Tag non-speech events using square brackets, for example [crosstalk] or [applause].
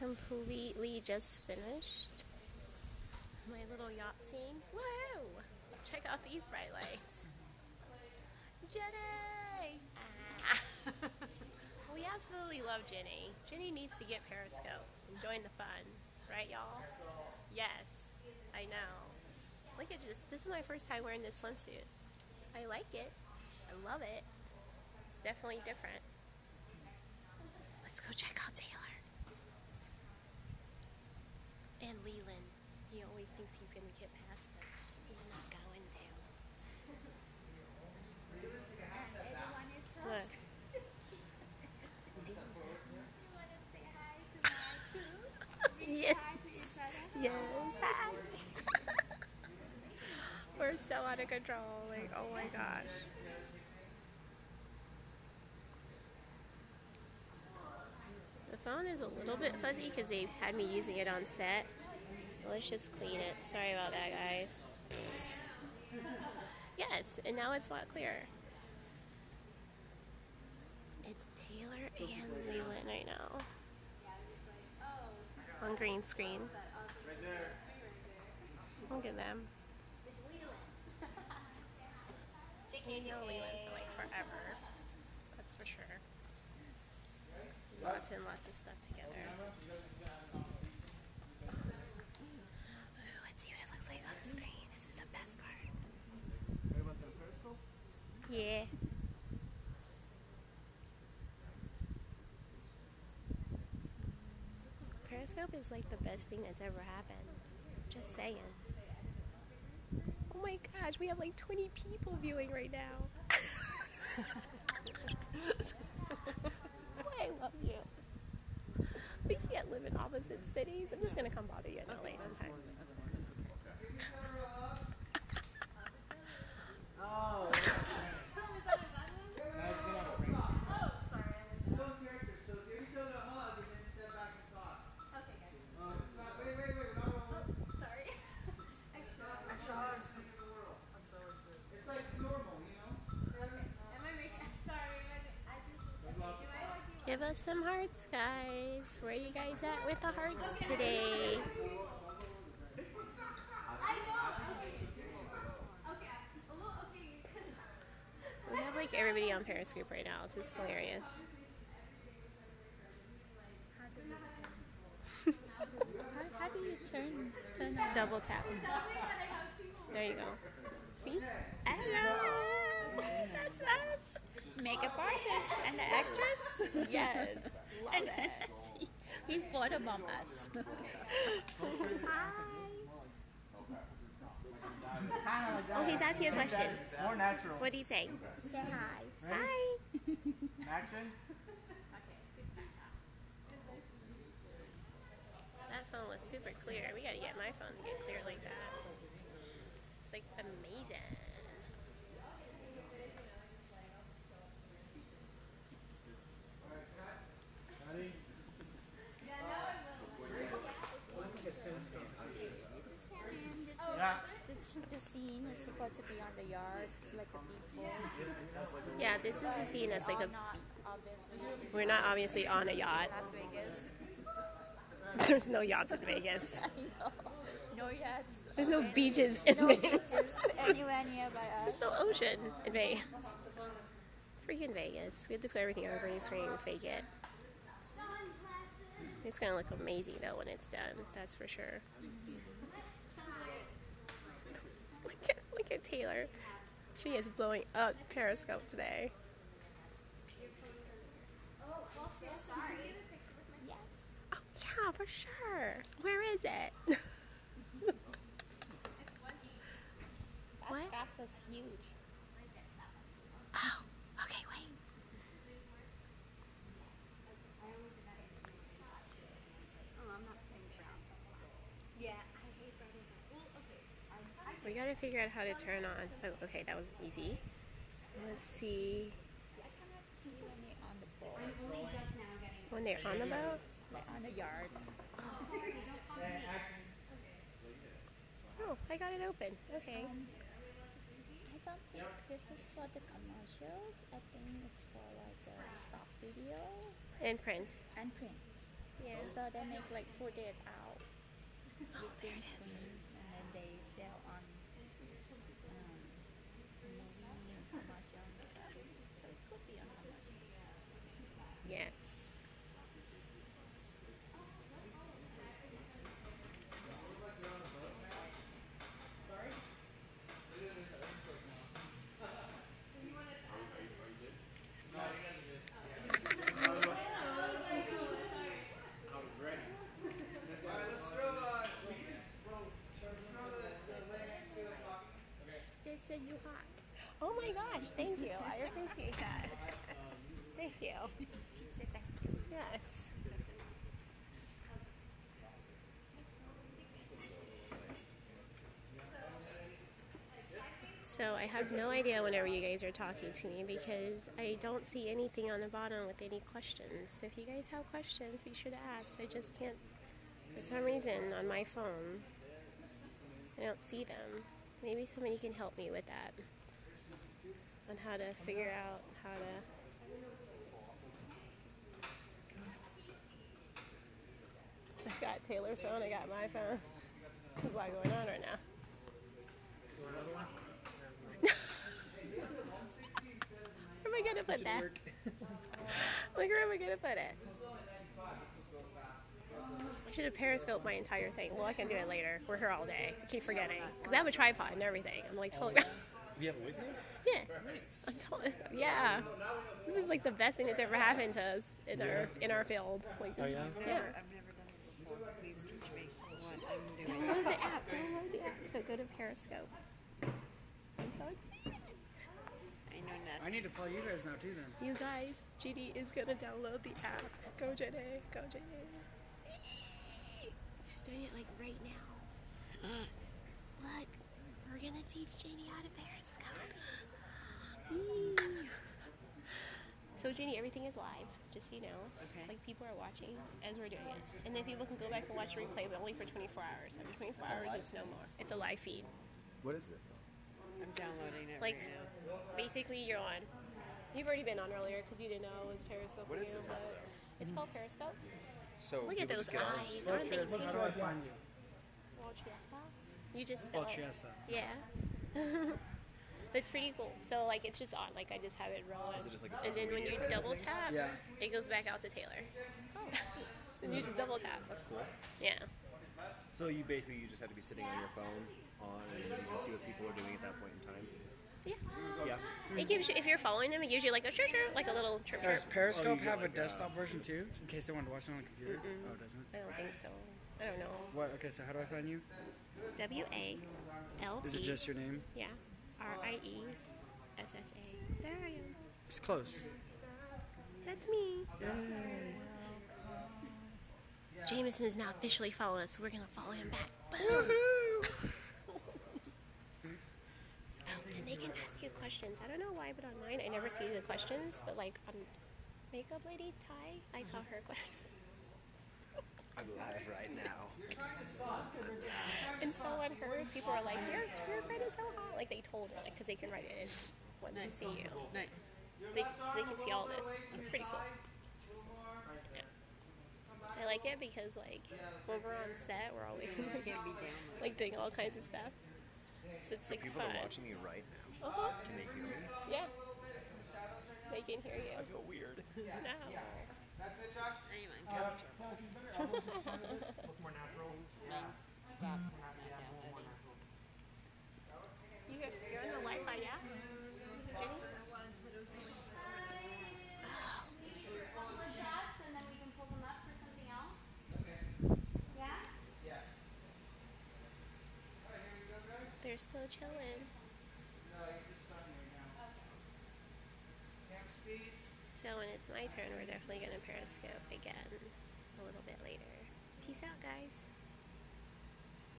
completely just finished my little yacht scene. Whoa! Check out these bright lights. Jenny! Ah. [laughs] we absolutely love Jenny. Jenny needs to get Periscope and join the fun. Right, y'all? Yes, I know. Look at this. This is my first time wearing this swimsuit. I like it. I love it. It's definitely different. Let's go check out Taylor. And Leland. He always thinks he's going to get past us. He's not going to. Everyone is Look. you want to say hi to my too? We Yes. hi to each other. Yes. Hi. We're so out of control. Like, oh my gosh. The phone is a little bit fuzzy because they had me using it on set. Let's just clean it. Sorry about that, guys. Yes, and now it's a lot clearer. It's Taylor and Leland right now. On green screen. Look at them. JK, know Leland for like forever. That's for sure. Lots and lots of stuff together. Ooh, let's see what it looks like on the screen. This is the best part. Yeah. Periscope is like the best thing that's ever happened. Just saying. Oh my gosh, we have like 20 people viewing right now. [laughs] That's why I love you. We can't live in opposite cities. I'm just gonna come bother you in LA sometime. Oh. Extra hugs. It's like normal, you know? Am I making? Sorry, am I, I just. Okay, do I like you? Give us some hearts, guys. Where are you guys at with the hearts today? I know. Okay. Okay. Because We have like everybody on Periscope right now. This is hilarious. How, how do you turn turn? Double tap. There you go. See? Hello! [laughs] That's us! Makeup artist and the actress. [laughs] Yes. [laughs] and then [laughs] he, he photobomb us. Kind of like that. Oh, he's asking a question. More natural. What do you say? Say hi. Ready? Hi! Action. That phone was super clear. We gotta get my phone to get clear like that. It's like amazing. Ready? Yeah. The, the scene is supposed to be on the yard, like the people. Yeah, this is a scene that's like a. We're not obviously on a yacht. Las Vegas. [laughs] There's no yachts in Vegas. [laughs] No yachts. There's no beaches in No Vegas. beaches anywhere nearby us. [laughs] There's no ocean in Vegas. Freaking Vegas. We have to put everything on green screen and fake it. It's gonna look amazing though when it's done. That's for sure. Mm-hmm. Look at look at Taylor. She is blowing up Periscope today. Oh, well, so sorry. Yes. Oh yeah, for sure. Where is it? [laughs] That What? is huge. oh, okay, wait. Oh, I'm not playing brown. Yeah, I hate brown. Well, okay. We gotta figure out how to turn on. Oh, okay, that was easy. Let's see. I kind of see when on the boat, I'm only just now getting. When they're on the boat. like on the yard. Oh, I got it open. Okay. Um, I don't think this is for the commercials. I think it's for like a stock video And print. and print. Yeah. So they make like food it out Oh, there it is. twins, and then they sell on um, movie and commercial and stuff. So it could be on commercials. Yes. Alright, let's throw, uh, let's throw the, the leg to the coffee. They say you hot. Oh my gosh, thank you. I appreciate that. Thank you. She said that. Yes. So I have no idea whenever you guys are talking to me because I don't see anything on the bottom with any questions. So if you guys have questions, be sure to ask. I just can't, for some reason, on my phone, I don't see them. Maybe somebody can help me with that. On how to figure out how to [laughs] I got Taylor's phone, I got my phone. There's a lot going on right now. where am I gonna put that? like, [laughs] where am I gonna put it? I should have periscoped my entire thing. Well, I can do it later. We're here all day. I keep forgetting. Because I have a tripod and everything. I'm like totally. [laughs] You have it with you? yeah. I'm totally. Yeah. This is like the best thing that's ever happened to us in our in our field. Like this, Oh, yeah? Yeah. I've never done it before. Please teach me what I'm doing. Download the app. Download the app. So go to Periscope. I'm so excited. I know nothing. I need to follow you guys now too then. You guys, GD is gonna download the app. Go Jenny. Go Jenny. She's doing it like right now. [gasps] Look, we're gonna teach Jenny how to Periscope. [gasps] Yee. So Jenny, everything is live, just so you know. Okay. Like people are watching as we're doing it. And then people can go back and watch the replay, but only for 24 hours. After 24 hours, it's no more. It's a live feed. What is it? I'm downloading it Like, right now. basically, you're on. You've already been on earlier because you didn't know it was Periscope. What for is you, this but app? It's called Periscope. So Look at those just eyes. Aren't they How do I find you? Waltriessa? You just spell it. Waltriessa. Yeah. but [laughs] it's pretty cool. So like it's just on. Like I just have it rolling. Is it like and then when you double tap, Yeah. it goes back out to Taylor. Oh. [laughs] and you just double tap. That's cool. Yeah. So you basically you just have to be sitting on your phone on and you can see what people are doing at that point in time. Yeah. Yeah. It gives you if you're following them, it gives you like a chirp chirp, like a little chirp chirp. Does Periscope Oh, have a like a- desktop version too? In case they want to watch it on a computer? Oh, it doesn't. I don't think so. I don't know. What? Okay, so how do I find you? W A L Is it just your name? Yeah. R I E S S A. There I am. It's close. That's me. Jameson is now officially following us, so we're gonna follow him back. Boom. [laughs] oh, and they can ask you questions. I don't know why, but on mine, I never see the questions. But like on Makeup Lady Ty, I saw her question. I'm live right now. And so on hers, people are like, "Your your friend is so hot." Like they told her, like, because they can write it in when they see you. Nice. They, so they can see all this. It's pretty cool. Yeah. I like it because like when we're on set, we're always Can't be down. like doing all kinds of stuff. So it's So like people fun. are watching me right now. Uh-huh. Can they hear me? Yeah. They can hear you. I feel weird. [laughs] No. That's it, Josh? I am uncomfortable. Mine's [laughs] stopped. It's not downloading. You, you're on the Wi-Fi, yeah? Jenny? couple of shots and then we can pull them up for something else? Yeah? Yeah. Alright, here we go, guys. They're still chilling. So when it's my turn, we're definitely gonna periscope again a little bit later. Peace out, guys.